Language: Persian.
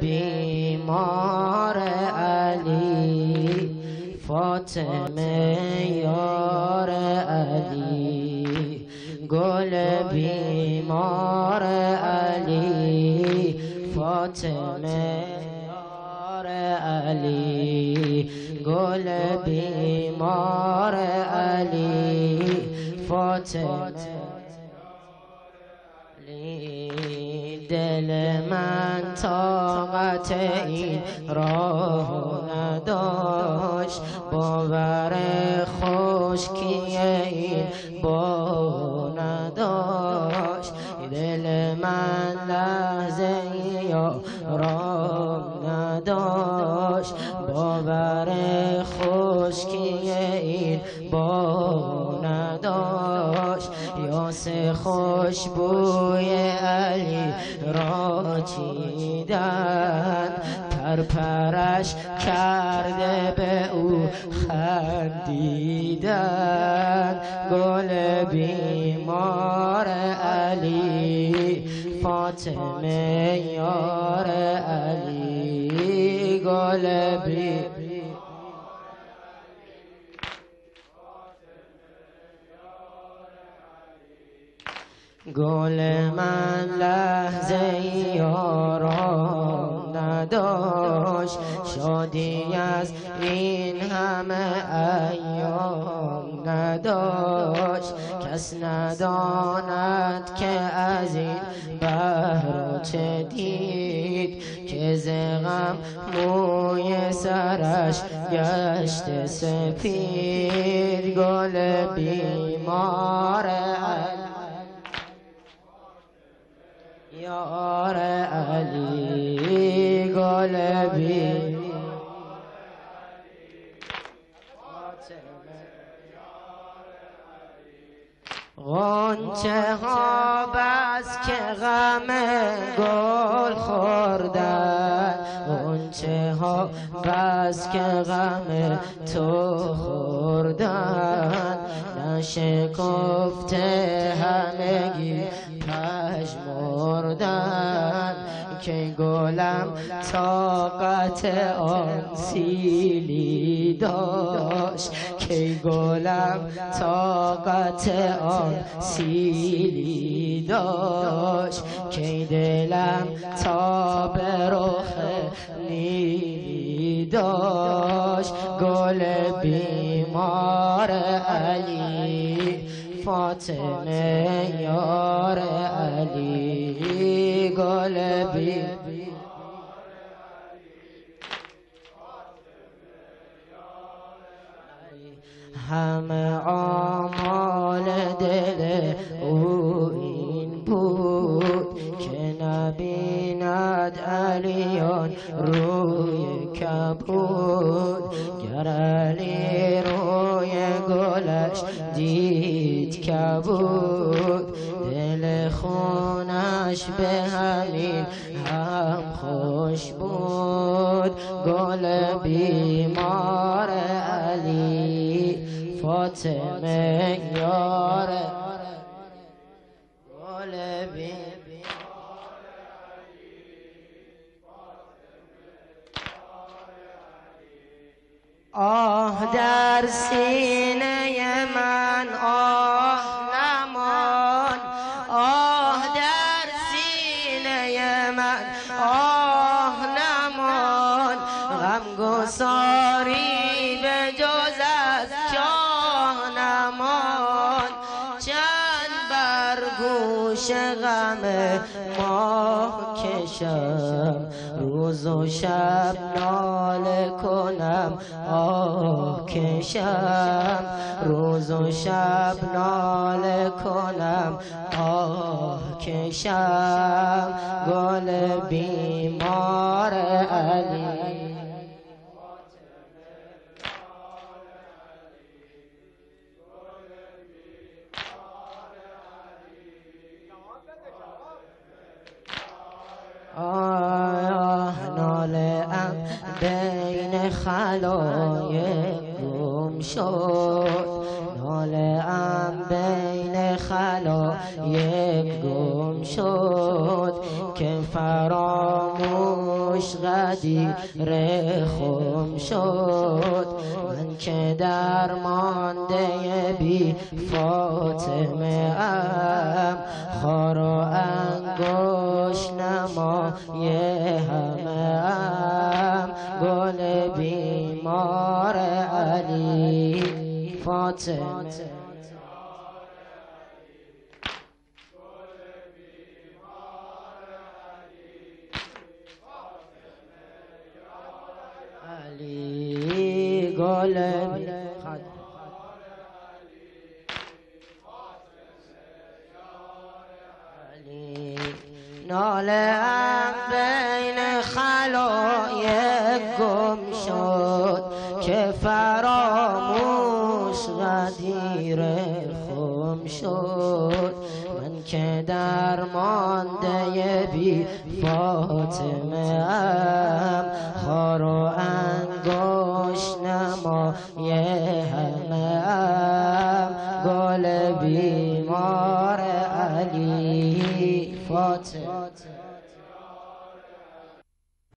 بیمار علی فاطمه یار علی گل بیمار علی فاطمه یار علی گل بیمار علی فاطمه دل من طاقت این راه نداشت. باور خشکی این با نداشت. دل من لحظه یا رام نداشت. باور خشکی این با یاس خوشبوی علی را چیدن پرپرش کرده به او خندیدن گل بیمار علی فاطمه یار علی. گل بیمار گل من لحظه یاران نداشت. شادی از این همه ایام نداشت. کس نداند که از این بهر چه دید. که زغم موی سرش گشت سپید. گل بیمار یار علی گلبی غنچه ها بس که غم گل خوردن. غنچه ها بس که غم تو خوردن. نشکفته همگی که گلم طاقت آن سیلی داشت. که گلم طاقت آن سیلی داشت. که دلم تا به رخ نیلی داشت. گل بیمار علی فاطمه یار بی همه آمال دل او این بود که نبیند علیان روی کبود. گر علی روی گلش دید کبود دل خونش به همین هم خوش بود. گل بیمار علی فاطمه یار. گل بیمار آه در سینه غم ماه کشم. روز و شب ناله کنم آه کشم. روز و شب ناله کنم آه کشم. گل بیمار آه ناله ام بین خلایق گم شد. ناله ام بین خلایق گم شد که فراموش غدیر خم شد. من که درمانده بی فاطمه ام خار و انگوش نمای همه ام گل بیمار علی فاطمه. علی گل ناله بین خلایق گم شد که فراموش غدیر خم شد. من که درمانده بی فاطمه ام خار و انگوش نمای همه